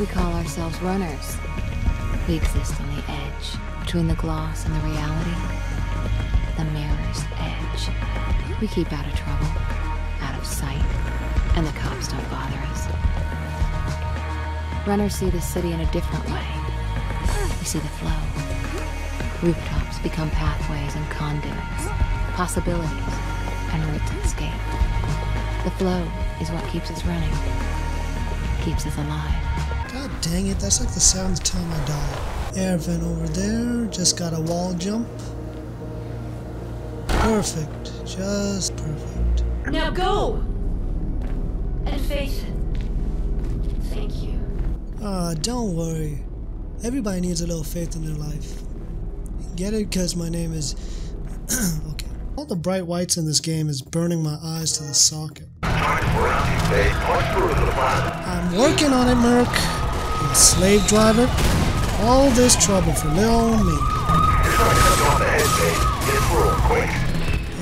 We call ourselves runners. We exist on the edge, between the gloss and the reality. The mirror's edge. We keep out of trouble, out of sight, and the cops don't bother us. Runners see the city in a different way. We see the flow. Rooftops become pathways and conduits, possibilities, and routes of escape. The flow is what keeps us running, keeps us alive. God dang it, that's like the seventh time I died. Air vent over there, just got a wall jump. Perfect, just perfect. Now go! And face it. Thank you. Ah, don't worry. Everybody needs a little faith in their life. Get it? Because my name is. okay. All the bright whites in this game is burning my eyes to the socket. I'm working on it, Merc. Slave driver. All this trouble for little me.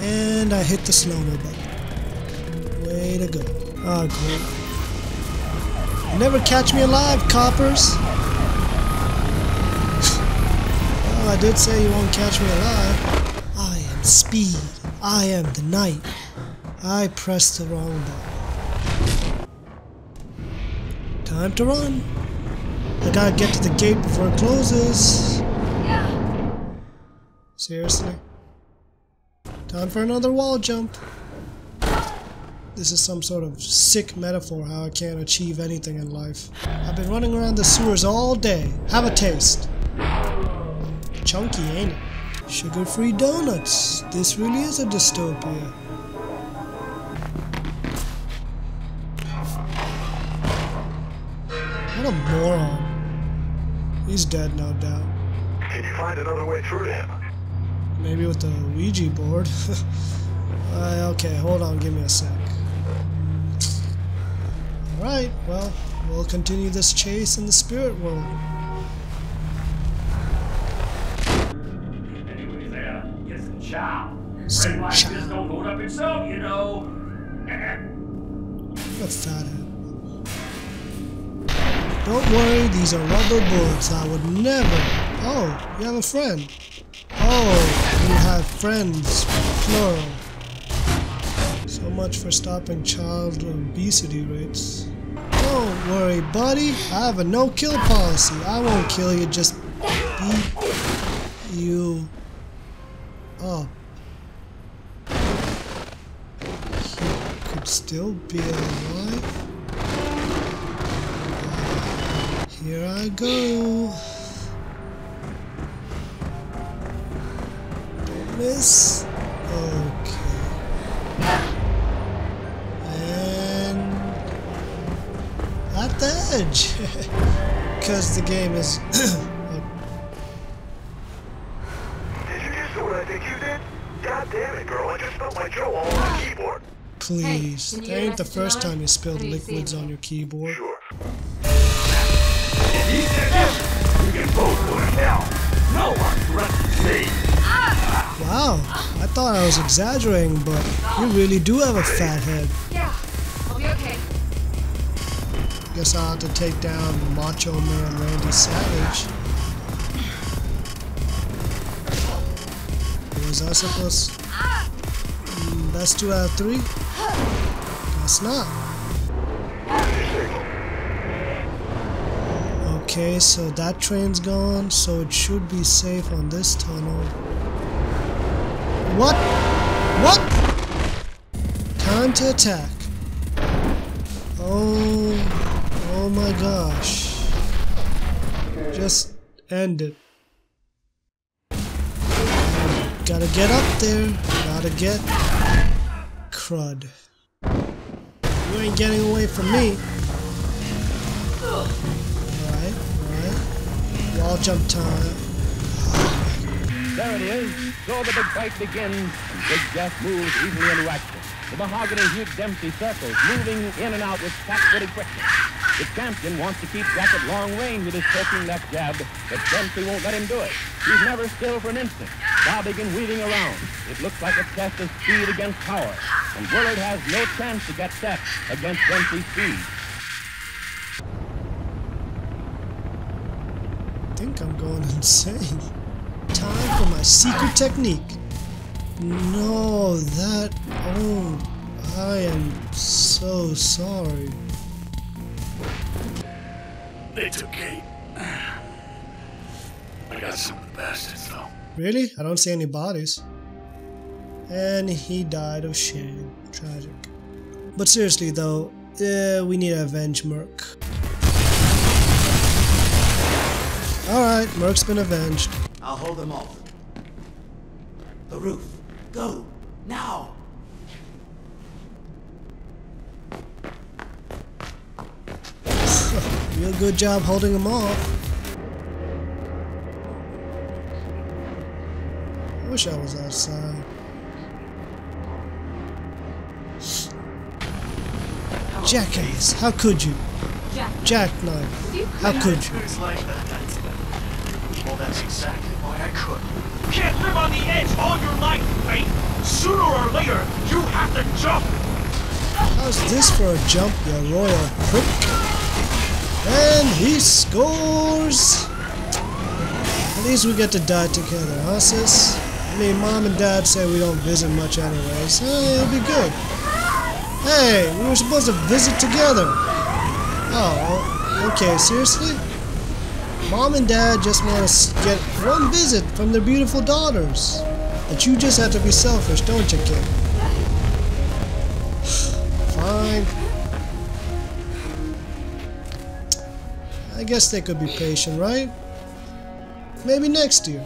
And I hit the slow-mo button. Way to go. Oh, great. Never catch me alive, coppers. well, I did say you won't catch me alive. I am speed. I am the night. I pressed the wrong button. Time to run. I gotta get to the gate before it closes. Yeah. Seriously? Time for another wall jump. This is some sort of sick metaphor how I can't achieve anything in life. I've been running around the sewers all day. Have a taste. Chunky, ain't it? Sugar-free donuts. This really is a dystopia. What a moron. He's dead, no doubt. Can you find another way through to him? Maybe with the Ouija board. uh, okay, hold on, give me a sec. Alright, well, we'll continue this chase in the spirit world. Anyway, there, get some chow. Some Red like chow. this don't hold up itself, you know. What a fathead. Don't worry, these are rubber bullets. I would never. Oh, you have a friend. Oh, you have friends, plural. So much for stopping child obesity rates. Don't worry, buddy. I have a no-kill policy. I won't kill you, just beat you up. He could still be alive. Here I go. Don't miss. Okay. And at the edge. Because the game is. Did you just do what I think you did? God damn it, girl. I just spelled my all on the keyboard. Please. Hey, that ain't the first time you spilled How do you see liquids on your keyboard. Sure. Wow. I thought I was exaggerating, but you really do have a fat head. Guess I'll have to take down Macho Man Randy Savage. Was I supposed? Mm, That's two out of three. Guess not. Okay, so that train's gone, so it should be safe on this tunnel. What? What? Time to attack. Oh, oh my gosh. Just end it. Gotta get up there. Gotta get crud. You ain't getting away from me. Wall jump time. There it is. So the big fight begins, and Big Jess moves easily into action. The mahogany Hugh Dempsey circles, moving in and out with fat-footed quickness. The champion wants to keep Jack at long range with his poking left jab, but Dempsey won't let him do it. He's never still for an instant, bobbing and weaving around. It looks like a test of speed against power, and Willard has no chance to get set against Dempsey's speed. Think I'm going insane. Time for my secret technique. No, that. Oh, I am so sorry. It's okay. I got some of the bastards, though. Really? I don't see any bodies. And he died of shame. Tragic. But seriously though, uh, we need to avenge Merc. Alright, Merc's been avenged. I'll hold them off. The roof. Go. Now. Real good job holding them off. Wish I was outside. Jackass, how could you? Jack? Jacknife, how could you? Well, that's exactly why I could. You can't live on the edge all your life, mate! Sooner or later, you have to jump! How's this for a jump, you royal prick? And he scores! At least we get to die together, huh, sis? I mean, mom and dad say we don't visit much anyways. Hey, it'll be good. Hey, we were supposed to visit together. Oh, okay, seriously? Mom and dad just want to get one visit from their beautiful daughters. But you just have to be selfish, don't you, kid? Fine. I guess they could be patient, right? Maybe next year.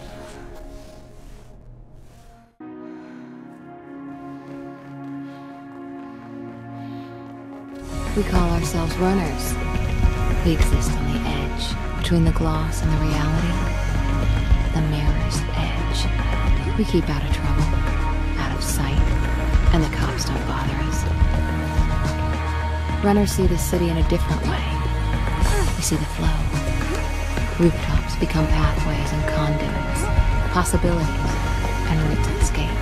We call ourselves runners. We exist on the edge, between the gloss and the reality. The mirror's edge. We keep out of trouble, out of sight, and the cops don't bother us. Runners see the city in a different way. We see the flow. Rooftops become pathways and conduits, possibilities, and routes to escape.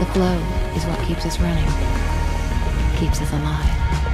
The flow is what keeps us running, keeps us alive.